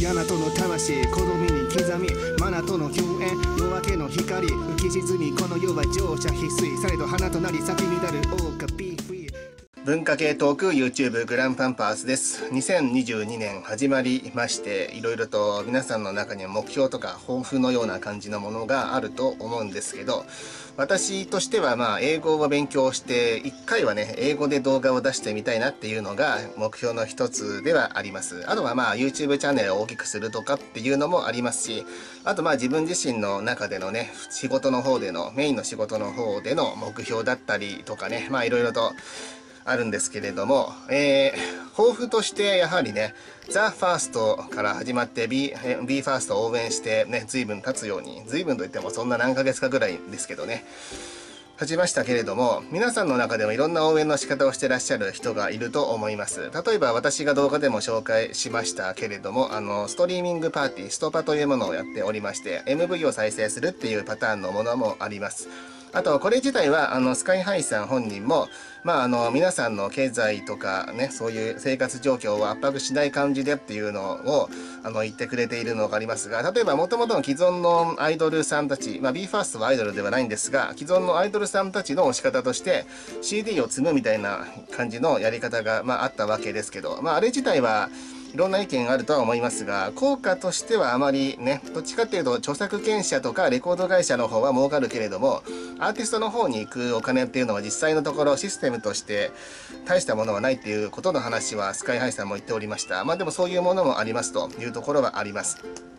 ヤナとの魂好みに刻みマナとの共演夜明けの光浮き沈みこの世は乗車翡翠されど花となり咲き乱るオーカピーフリー文化系トーク YouTube グランパンパースです。2022年始まりましていろいろと皆さんの中には目標とか抱負のような感じのものがあると思うんですけど私としてはまあ英語を勉強して1回はね英語で動画を出してみたいなっていうのが目標の一つではあります。あとはまあ YouTube チャンネルを大きくするとかっていうのもありますしあとまあ自分自身の中でのね仕事の方でのメインの仕事の方での目標だったりとかねまあいろいろとあるんですけれども、えー、抱負としてやはりね、ザ・ファーストから始まって B、B ファーストを応援してね、随分経つように、随分といってもそんな何ヶ月かぐらいですけどね、経ちましたけれども、皆さんの中でもいろんな応援の仕方をしてらっしゃる人がいると思います。例えば私が動画でも紹介しましたけれども、あの、ストリーミングパーティー、ストパというものをやっておりまして、MV を再生するっていうパターンのものもあります。あと、これ自体は、あの、スカイハイさん本人も、まあ、あの、皆さんの経済とかね、そういう生活状況を圧迫しない感じでっていうのを、あの、言ってくれているのがありますが、例えば、もともとの既存のアイドルさんたち、まあ、BE:FIRST はアイドルではないんですが、既存のアイドルさんたちの押し方として、CD を積むみたいな感じのやり方が、まあ、あったわけですけど、まあ、あれ自体は、いろんな意見があるとは思いますが、効果としてはあまりね、どっちかっていうと著作権者とかレコード会社の方は儲かるけれども、アーティストの方に行くお金っていうのは実際のところシステムとして大したものはないっていうことの話はスカイハイさんも言っておりました。まあでもそういうものもありますというところはあります。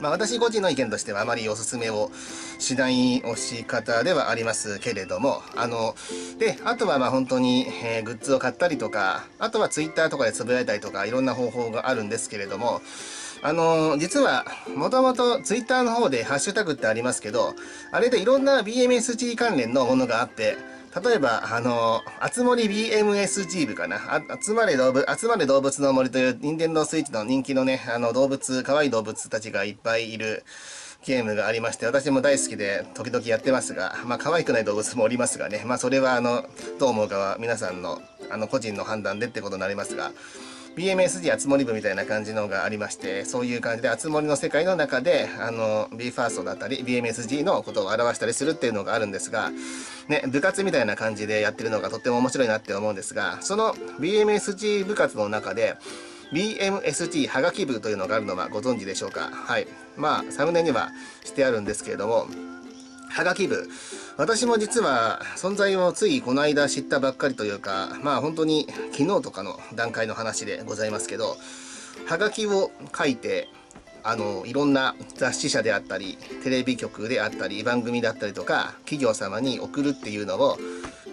まあ私個人の意見としてはあまりお勧めをしない押し方ではありますけれども、あの、で、あとはまあ本当に、えー、グッズを買ったりとか、あとはツイッターとかでつぶやいたりとか、いろんな方法があるんですけれども、あの実は、もともとツイッターの方でハッシュタグってありますけど、あれでいろんな BMSG 関連のものがあって、例えば、あの、あつ森 BMSG 部かな。集まれ動物、集まれ動物の森という任天堂スイッチの人気のね、あの動物、可愛い動物たちがいっぱいいるゲームがありまして、私も大好きで時々やってますが、まあ可愛くない動物もおりますがね、まあそれはあの、どう思うかは皆さんの、あの個人の判断でってことになりますが、BMSG あつ森部みたいな感じのがありまして、そういう感じであつ森の世界の中で、あの、BE:FIRST だったり、BMSG のことを表したりするっていうのがあるんですが、ね、部活みたいな感じでやってるのがとっても面白いなって思うんですが、その BMSG 部活の中で、BMSG はがき部というのがあるのはご存知でしょうか？はい。まあ、サムネにはしてあるんですけれども、はがき部。私も実は存在をついこの間知ったばっかりというか、まあ本当に昨日とかの段階の話でございますけど、はがきを書いて、あの、いろんな雑誌社であったり、テレビ局であったり、番組だったりとか、企業様に送るっていうのを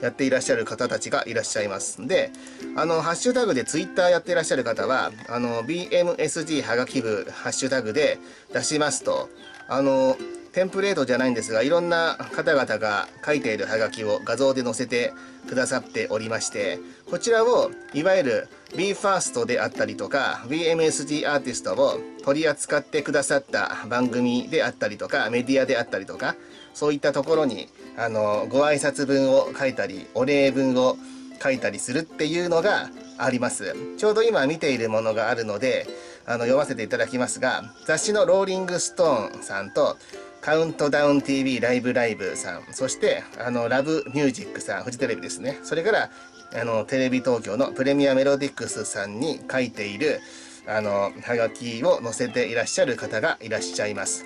やっていらっしゃる方たちがいらっしゃいます。で、あの、ハッシュタグでツイッターやっていらっしゃる方は、あの、BMSG はがき部ハッシュタグで出しますと、あの、テンプレートじゃないんですが、いろんな方々が書いているハガキを画像で載せてくださっておりまして、こちらを、いわゆる BE:FIRST であったりとか、BMSG アーティストを取り扱ってくださった番組であったりとか、メディアであったりとか、そういったところに、あの、ご挨拶文を書いたり、お礼文を書いたりするっていうのがあります。ちょうど今見ているものがあるので、あの、読ませていただきますが、雑誌のローリングストーンさんと、カウントダウン TV ライブライブさん、そして、あの、ラブミュージックさん、フジテレビですね。それから、あの、テレビ東京のプレミアメロディックスさんに書いている、あの、はがきを載せていらっしゃる方がいらっしゃいます。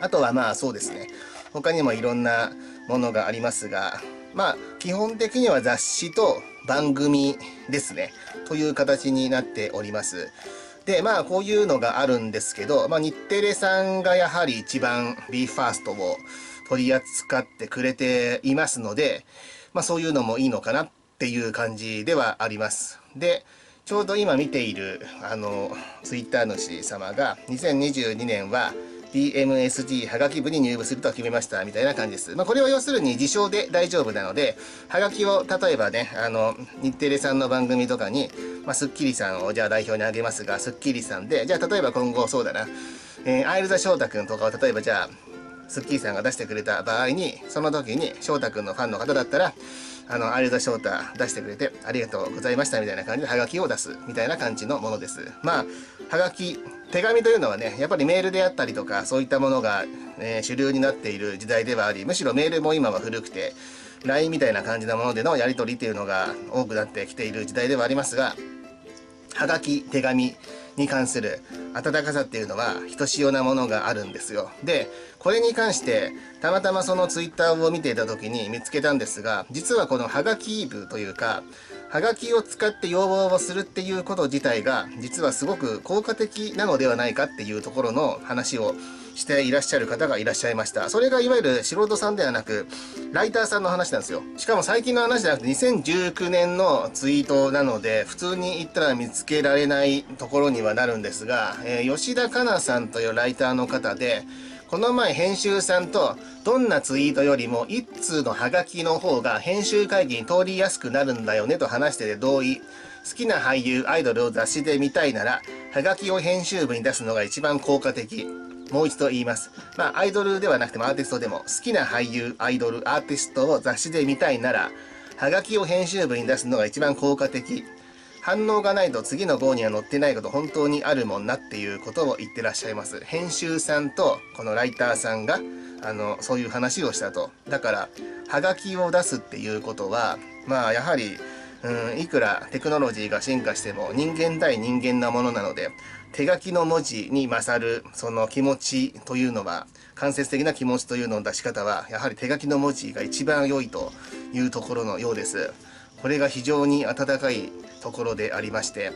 あとはまあそうですね。他にもいろんなものがありますが、まあ基本的には雑誌と番組ですね。という形になっております。で、まあ、こういうのがあるんですけど、まあ、日テレさんがやはり一番 BE:FIRST を取り扱ってくれていますので、まあ、そういうのもいいのかなっていう感じではあります。で、ちょうど今見ている、あの、ツイッター主様が、2022年は、DMSG はがき部に入部すると決めましたみたいな感じです。まあ、これは要するに自称で大丈夫なので、はがきを例えばね、あの、日テレさんの番組とかに、まあ、スッキリさんをじゃあ代表にあげますが、スッキリさんで、じゃあ例えば今後そうだな、えー、アイルザ翔太くんとかを例えばじゃあ、スッキリさんが出してくれた場合に、その時に翔太くんのファンの方だったら、あの、アイルザ翔太出してくれてありがとうございましたみたいな感じでハガキを出すみたいな感じのものです。まあ、ハガキ手紙というのはねやっぱりメールであったりとかそういったものが、えー、主流になっている時代ではありむしろメールも今は古くて LINE みたいな感じなものでのやり取りっていうのが多くなってきている時代ではありますがはがき手紙に関する温かさっていうのはひとしおなものがあるんですよ。で、これに関してたまたまそのツイッターを見ていた時に見つけたんですが、実はこのハガキ部というか、ハガキを使って要望をするっていうこと自体が実はすごく効果的なのではないかっていうところの話をしていらっしゃる方がいらっしゃいました。それがいわゆる素人さんではなく、ライターさんの話なんですよ。しかも最近の話じゃなくて2019年のツイートなので、普通に言ったら見つけられないところにはなるんですが、えー、吉田香奈さんというライターの方で、この前編集さんとどんなツイートよりも一通のハガキの方が編集会議に通りやすくなるんだよねと話してて同意。好きな俳優、アイドルを雑誌で見たいなら、ハガキを編集部に出すのが一番効果的。もう一度言います。まあ、アイドルではなくてもアーティストでも、好きな俳優、アイドル、アーティストを雑誌で見たいなら、ハガキを編集部に出すのが一番効果的。反応がないと次の号には載ってないこと本当にあるもんなっていうことを言ってらっしゃいます。編集さんとこのライターさんが、あの、そういう話をしたと。だから、ハガキを出すっていうことは、まあ、やはり、うん、いくらテクノロジーが進化しても人間対人間なものなので、手書きの文字に勝るその気持ちというのは間接的な気持ちというのの出し方はやはり手書きの文字が一番良いというところのようです。これが非常に温かいところでありまして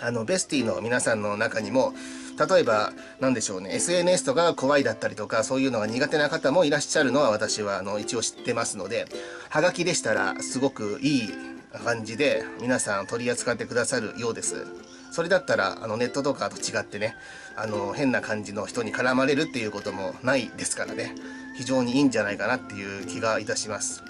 あのベスティの皆さんの中にも例えば何でしょうね SNS とかが怖いだったりとかそういうのが苦手な方もいらっしゃるのは私はあの一応知ってますのではがきでしたらすごくいい感じで皆さん取り扱ってくださるようです。それだったらあのネットとかと違ってねあの変な感じの人に絡まれるっていうこともないですからね。非常にいいんじゃないかなっていう気がいたします。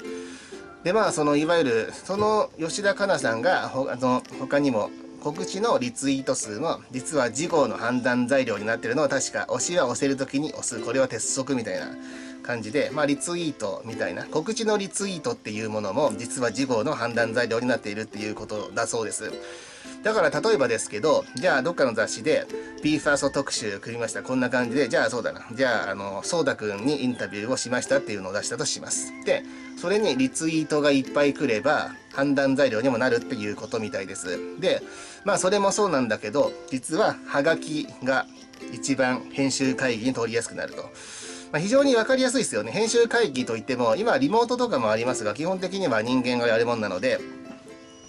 でまあそのいわゆるその吉田香奈さんがほあの他にも告知のリツイート数も実は事項の判断材料になってるのは確か押しは押せる時に押す。これは鉄則みたいな感じで、まあ、リツイートみたいな。告知のリツイートっていうものも実は事項の判断材料になっているっていうことだそうです。だから例えばですけど、じゃあどっかの雑誌で BE:FIRST 特集組みました。こんな感じで、じゃあそうだな。じゃあ、あの、ソーダくんにインタビューをしましたっていうのを出したとします。で、それにリツイートがいっぱい来れば、判断材料にもなるっていうことみたいです。で、まあそれもそうなんだけど、実はハガキが一番編集会議に通りやすくなると。まあ、非常に分かりやすいですよね。編集会議といっても、今リモートとかもありますが、基本的には人間がやるもんなので、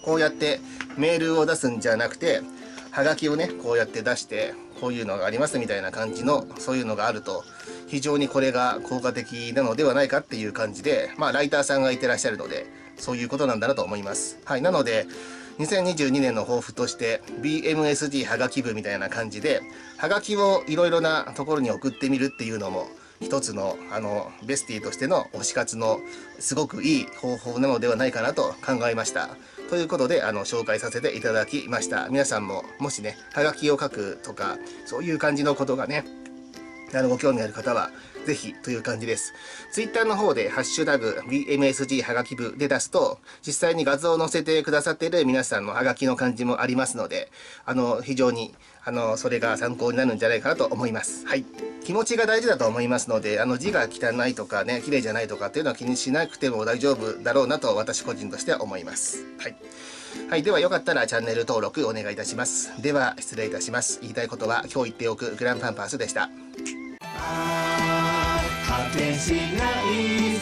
こうやってメールを出すんじゃなくて、はがきをね、こうやって出して、こういうのがありますみたいな感じの、そういうのがあると、非常にこれが効果的なのではないかっていう感じで、まあ、ライターさんがいてらっしゃるので、そういうことなんだなと思います。はい。なので、2022年の抱負として BMSG はがき部みたいな感じで、はがきをいろいろなところに送ってみるっていうのも、一つの、あの、ベスティとしての推し活のすごくいい方法なのではないかなと考えました。ということで、あの、紹介させていただきました。皆さんも、もしね、はがきを書くとか、そういう感じのことがね、あの、ご興味ある方は、ぜひという感じです。ツイッターの方で、ハッシュタグ、BMSG はがき部で出すと、実際に画像を載せてくださっている皆さんのはがきの感じもありますので、あの、非常に、あの、それが参考になるんじゃないかなと思います。はい。気持ちが大事だと思いますので、あの字が汚いとかね、綺麗じゃないとかっていうのは気にしなくても大丈夫だろうなと私個人としては思います。はい。はい。ではよかったらチャンネル登録お願いいたします。では失礼いたします。言いたいことは今日言っておくグランパンパースでした。果てしない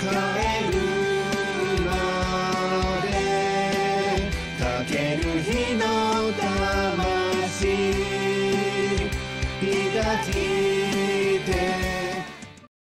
空へ